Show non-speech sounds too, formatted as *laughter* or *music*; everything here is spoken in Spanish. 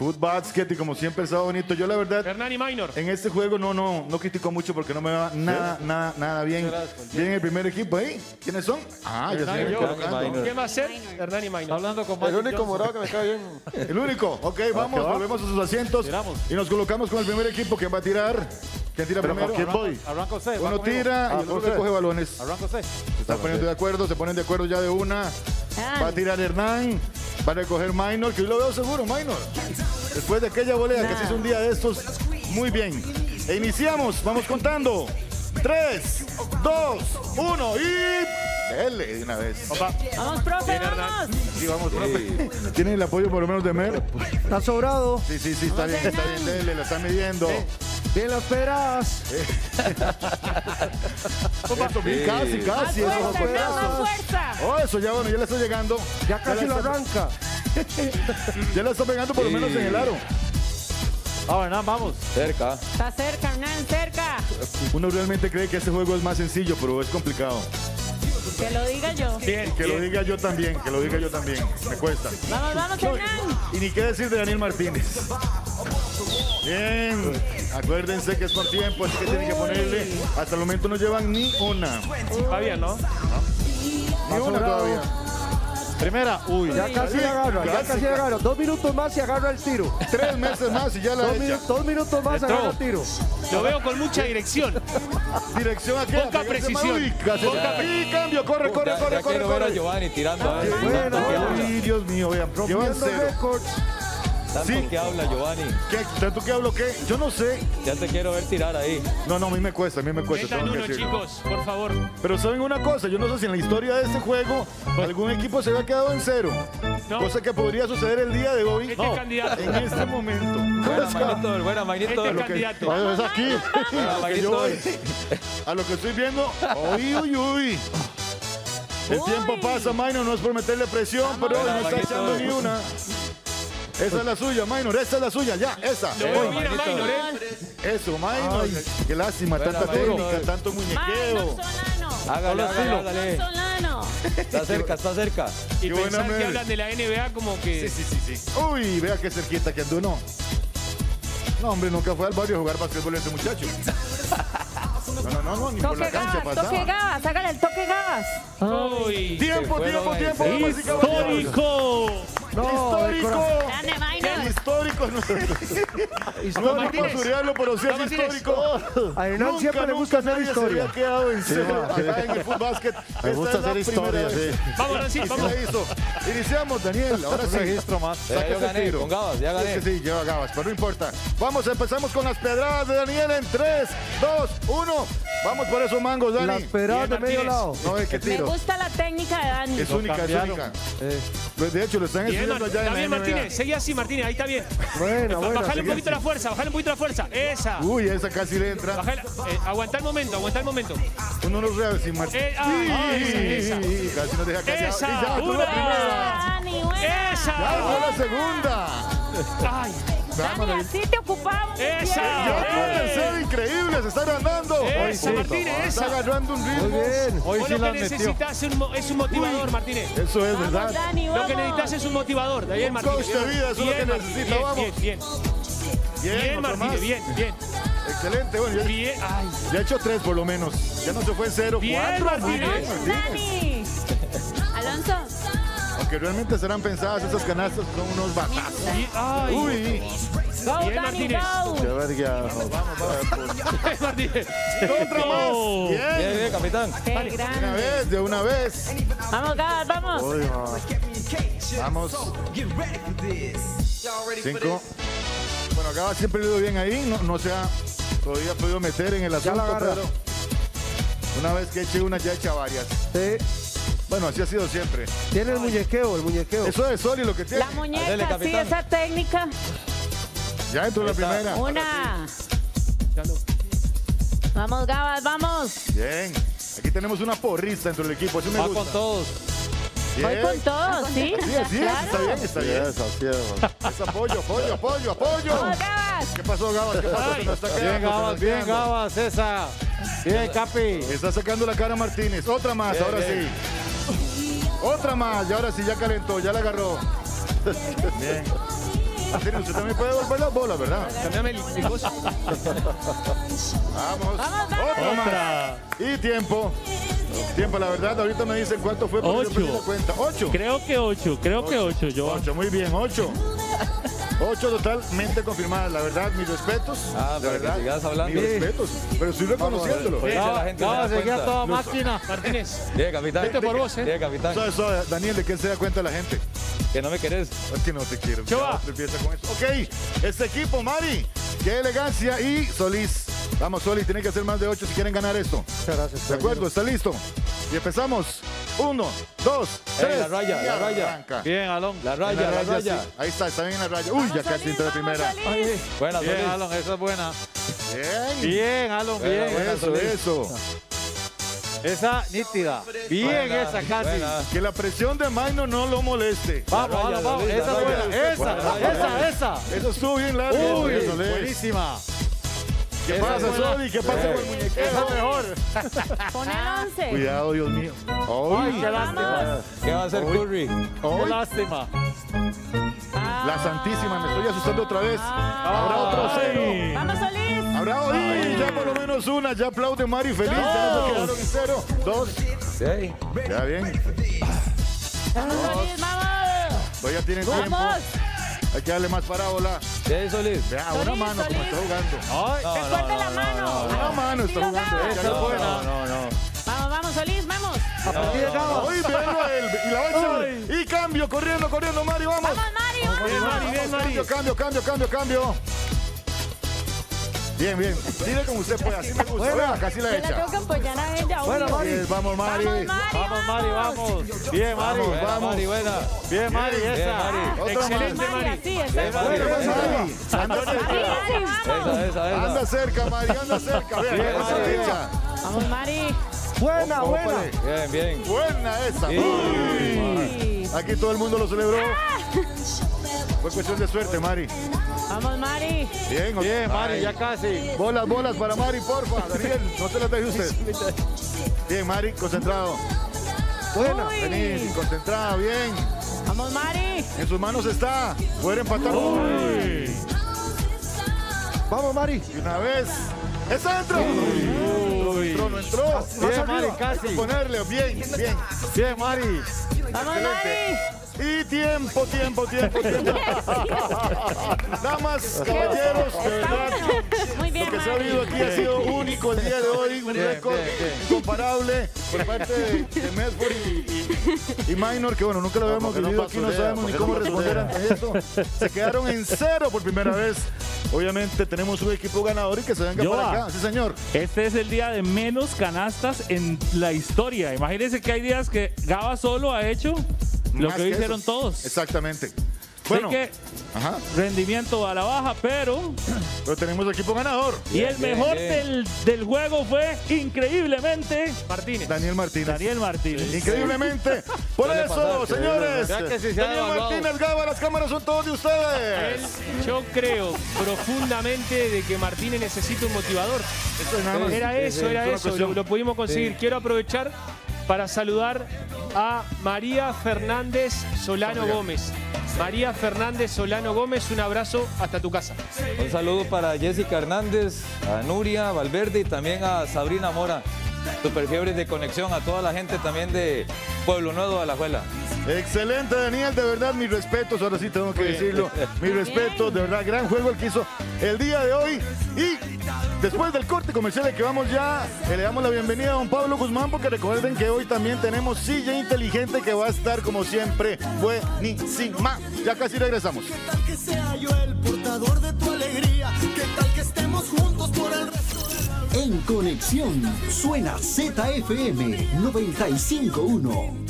Food Basket y como siempre estaba bonito. Yo la verdad, Hernani Minor. en este juego no, no, no critico mucho porque no me va nada, nada, nada bien. Bien el primer equipo ahí. ¿Quiénes son? Ah, ya se yo. colocando. ¿Quién va a ser? Hernani Minor. hablando con El Magic único Johnson. morado que me cae bien. El único. Ok, vamos, va. volvemos a sus asientos Tiramos. y nos colocamos con el primer equipo. ¿Quién va a tirar? ¿Quién tira Pero primero? ¿a quién voy? Arranco usted. va Uno conmigo. tira Ah, y el otro coge balones. Arranco usted. Se están poniendo de acuerdo, se ponen de acuerdo ya de una. Va a tirar Hernán, va a recoger Minor, que yo lo veo seguro, Minor. Después de aquella volea que se hizo un día de estos, muy bien. E iniciamos, vamos contando. 3, 2, 1 y. Dele de una vez. Vamos, profe, vamos. Sí, vamos, profe. ¿Tiene el apoyo por lo menos de Mer? Está sobrado. Sí, sí, sí, está bien, está bien, dele, la está midiendo. Bien las peras. Eso, bien, casi, Más casi, eso, fuerza, más fuerza. Oh, eso ya, bueno, ya le está llegando. Ya casi le lo está- arranca. *laughs* Ya la está pegando por lo menos en el aro. Vamos, Hernán, vamos. Cerca. Está cerca, Hernán, cerca. Uno realmente cree que este juego es más sencillo, pero es complicado. Que lo diga yo. Bien, Que lo diga yo también, que lo diga yo también. Me cuesta. Vamos, vamos, Hernán. Y ni qué decir de Daniel Martínez. Bien. Acuérdense que es por tiempo, así que tienen que ponerle. Hasta el momento no llevan ni una. Va bien, ¿no? Ni una todavía. Primera. Uy. Ya casi le agarra, ya Casi. agarra. Dos minutos más y agarra el tiro. Tres meses más y ya la Dos, echa. minu- dos minutos más Entró. agarra el tiro. Lo veo con mucha dirección. Dirección aquí. Poca precisión. Y cambio, corre, corre, Ya, corre, ya corre, quiero ver a corre. Giovanni tirando. a ver. Bueno. Ay, Dios mío, vean. Rompiendo récords. Tanto Sí. que habla Giovanni. ¿Qué? ¿Tanto que hablo qué? Yo no sé. Ya te quiero ver tirar ahí. No, no, a mí me cuesta, a mí me cuesta. Metan uno, chicos, por favor. Pero saben una cosa, yo no sé si en la historia de este juego algún equipo se había quedado en cero. No. Cosa que podría suceder el día de hoy. Este es candidato. En este momento. Buena, Pues, Magnito. Buena, Magnito. Este que- candidato. Es aquí. Buena, a, *laughs* lo que yo Magnito. voy, a lo que estoy viendo, uy, uy, uy. El tiempo pasa, Minor, no es por meterle presión, pero no está echando ni una. Esa es la suya, Minor, esa es la suya, ya, esa. Lo veo bien a Magnito. Minor, ¿eh? Eso, Minor. Qué lástima, Buena, tanta Minor. técnica, tanto muñequeo. Hágale, hágale. Solano. Está cerca, está cerca. Y Qué buena pensar que hablan de la NBA como que... Sí, sí, sí, sí. Uy, vea qué cerquita que andó, no. No, hombre, nunca fue al barrio a jugar basquetbol ese muchacho. No, no, no, no, ni por Toque la cancha gas, toque pasaba. gas. Hágale el toque gas. Uy, Tiempo, tiempo, tiempo, histórico. No, Histórico. Grande, Minor. Histórico. No, *laughs* no Histórico. Suriarlo, pero sí es histórico. A Hernán siempre le gusta hacer se historia. había quedado en cero acá en el fútbol básquet. Me Esta gusta es la hacer historia, sí. Vamos, sí vamos. Iniciamos, Daniel. Ahora sí. registro más. Ya gané, con Gabas, ya Sí, gané. sí, lleva Gabas, pero no importa. Vamos, empezamos con las pedradas de Daniel en 3, 2, 1. Vamos por esos mangos, Dani. Las Bien, de medio lado. No, es que Me tiro. gusta la técnica de Dani. Es única, es única. De hecho, lo están Bien, estudiando Mar- allá en está la bien, NBA. Martínez. Seguí así, Martínez. Ahí está bien. buena, Ba- buena. Bajale un seguí poquito así. la fuerza, bajale un poquito la fuerza. Esa. Uy, esa casi le entra. Bajale, eh, aguanta el momento, aguanta el momento. Uno no real sin Martín. Eh, ah, esa, esa. Casi nos deja callado. Esa, Y ya, fue una. la primera. Dani, buena. Ya Esa. fue la segunda. Ay, Dani, así te ocupamos. Esa. Tiempo. Se está agrandando. esa, Martínez, Está esa. agarrando un Muy ritmo. bien. Hoy Vos sí lo las que metió. necesitas es un, mo- es un motivador, Martínez. Eso es Vamos, verdad. Dani, Lo que necesitas es un motivador, Daniel Un Martínez. coach de vida, eso es lo que Martínez, necesita, bien, vamos. Bien, bien, Bien, Martínez, bien, bien. Excelente. Bueno, ya, Bien, ay, ya ha hecho tres por lo menos. Ya no se fue en cero. Bien, Cuatro. Muy Martínez. Martínez. Dani. *laughs* Alonso. Aunque realmente serán pensadas esas canastas, son unos batazos. ay. Uy. Go, Bien, Dani, Martínez. go. Ya verga. *laughs* Martínez. Otra más. Bien, Bien. bien, capitán. Qué Una grande. vez, de una vez. Vamos, Gas, vamos. Uy. Vamos. Cinco. Bueno, acaba siempre le ido bien ahí. No, no se ha todavía podido meter en el la asunto, agarra. pero una vez que eche una, ya echa varias. Sí. Bueno, así ha sido siempre. Tiene el muñequeo, el muñequeo. Eso es Soli lo que tiene. La muñeca, sí, capitán. esa técnica. Ya entró la primera. Una. Vamos, Gabas, vamos. Bien. Aquí tenemos una porrista dentro del equipo. Eso me Va gusta. con todos. Voy Bien. con todos, ¿sí? Sí, así es. Está bien, está bien. Así es. Es apoyo, apoyo, apoyo, apoyo. Vamos, Gabas. ¿Qué pasó, Gabas? ¿Qué pasó? Se nos está quedando, Bien, se Gabas, bien, quedando. Gabas, esa. Bien, Capi. Está sacando la cara Martínez. Otra más, Bien, ahora bien. sí. Otra más, y ahora sí ya calentó, ya la agarró. Bien. *laughs* Martínez, usted también puede devolver las bolas, ¿verdad? Cambiame el, el gozo. Vamos. Vamos, vamos. Otro más. Otra. Y tiempo. Tiempo, la verdad, ahorita me dicen cuánto fue porque yo Ocho. la cuenta. Ocho. Creo que ocho, creo que ocho, yo. Ocho, muy bien, ocho. Ocho totalmente confirmadas, la verdad, mis respetos. Ah, la que verdad, sigas hablando. Mis respetos, pero estoy reconociéndolo. Pues ya la gente se Vamos da a seguir a cuenta. toda máquina. Martínez. *laughs* Bien, capitán. Vete por vos, ¿eh? Bien, capitán. Suave, suave, Daniel, ¿de qué se da cuenta la gente? Que no me querés. Es que no te quiero. Empieza con eso. Ok, este equipo, Mari, qué elegancia y Solís. Vamos, Solís, tienen que hacer más de ocho si quieren ganar esto. Muchas gracias. ¿De acuerdo? ¿Está listo? Y empezamos. Uno, dos, Ey, tres. la raya, la raya. arranca. Bien, Alon. La raya, la raya. sí. Ahí está, está bien en la raya. Uy, ya Vamos, casi entra la vamos, primera. Solís. Buena, Bien, Solís. Alon, esa es buena. Bien. Bien, Alon, Buena, bien. buena. Eso, Solís. eso. Esa nítida. Bien, Buena, esa casi. buena. Que la presión de Maino no lo moleste. Vamos, vamos. La Esa es buena. Esa, esa, esa. Eso estuvo bien largo. Uy, buenísima. ¿Qué pasa. Sodi? ¿Qué pasa con el muñequero? Es mejor. Pon el once. Cuidado, Dios mío. Ay, qué lástima. ¿Qué va a hacer Curry? Qué lástima. Ah. La Santísima, me estoy asustando otra vez. Habrá otro cero. Ay. Vamos, Solís. Habrá hoy ya por lo menos una. Ya aplaude Mari feliz. Ya se quedaron en cero. Dos. Sí. Ya bien. Vamos, Solís, vamos. Pues ya tienen tiempo. Vamos. Hay que darle más parábola. Sí, Solís. Vea, una Solís, mano como Solís. está jugando. Ay, No, Te no, no, la no, mano. no, no. Una mano está Tiro, jugando. Gabas. esa es buena. No, no, no. Vamos, vamos, Solís, vamos. A partir de acá. Hoy véanlo a él. Y la va a echar. Y cambio, corriendo, corriendo, Mari, vamos. Vamos, Mari, vamos. Bien, Mari, bien, Mari. Cambio, cambio, cambio, cambio. Bien, bien. Tire como usted pueda. Así me gusta. Vea, casi la Yo la echa. tengo que apoyar a ella. Bueno. Mari. Bien, Vamos, Mari. Vamos, Mari, Vamos, Mari, vamos. Bien, Mari. Vamos. Mari, buena. Bien, Mari, Bien, esa. Mari. Otra Excelente. Mari, Mari. esa. Bien, Mari. Bueno. Anda cerca. Mari, vamos. esa, esa. Anda cerca, Mari, anda cerca. Vea, Bien, esa Mari. derecha. Vamos, Mari. Buena, buena. Bien, bien. Buena esa. Sí. Uy. Sí. Aquí todo el mundo lo celebró. Fue cuestión de suerte, Mari. Vamos, Mari. Bien, ok. Bien, Mari, Ay. ya casi. Bolas, bolas para Mari, porfa. Daniel, no se las deje usted. *laughs* Bien, Mari, concentrado. Buena. Uy. Vení, concentrada, bien. Vamos, Mari. En sus manos está. Poder empatar. Uy. Vamos, Mari. Y una vez. ¡Esa entró! No entró, no entró. Bien, Mari, casi. ponerle, bien, bien. Bien, Mari. Vamos, Excelente. Mari. Y tiempo, tiempo, tiempo, *laughs* tiempo. Damas, caballeros, de verdad. Muy bien, Lo que se ha habido aquí ha sido único el día de hoy, un récord incomparable por parte de, de Medford y, y, y Minor, que bueno, nunca lo habíamos porque no vivido aquí, no sabemos ni cómo no responder ante eso. Se quedaron en cero por primera vez. Obviamente tenemos un equipo ganador y que se venga Joa. para acá. Sí, señor. Este es el día de menos canastas en la historia. Imagínense que hay días que Gaba solo ha hecho lo que eso. hicieron todos. Exactamente. Así Bueno, que ajá, rendimiento a la baja, pero *clears throat* pero tenemos equipo ganador. y el bien, mejor bien. Del, del juego fue increíblemente Martínez. Daniel Martínez. Daniel Martínez. Increíblemente. Por eso, señores. Que se Daniel. Martínez Gaba, las cámaras son todos de Él, ustedes. yo creo profundamente de que Martínez necesita un motivador. Eso es nada más. Era eso, era eso. Lo, lo pudimos conseguir. Sí. Quiero aprovechar para saludar a María Fernández Solano Gómez. María Fernández Solano Gómez, un abrazo hasta tu casa. Un saludo para Jessica Hernández, a Nuria Valverde y también a Sabrina Mora. Super fiebres de conexión a toda la gente también de Pueblo Nuevo de Alajuela. Excelente, Daniel, de verdad, mis respetos, ahora sí tengo que decirlo, mis respetos, de verdad, gran juego el que hizo el día de hoy. Y después del corte comercial al que vamos ya, eh, le damos la bienvenida a don Pablo Guzmán, porque recuerden que hoy también tenemos silla inteligente que va a estar, como siempre, buenísima. Ya casi regresamos. ¿Qué tal que sea yo el portador de tu alegría? ¿Qué tal que estemos juntos por el resto de? En conexión suena ZFM 951.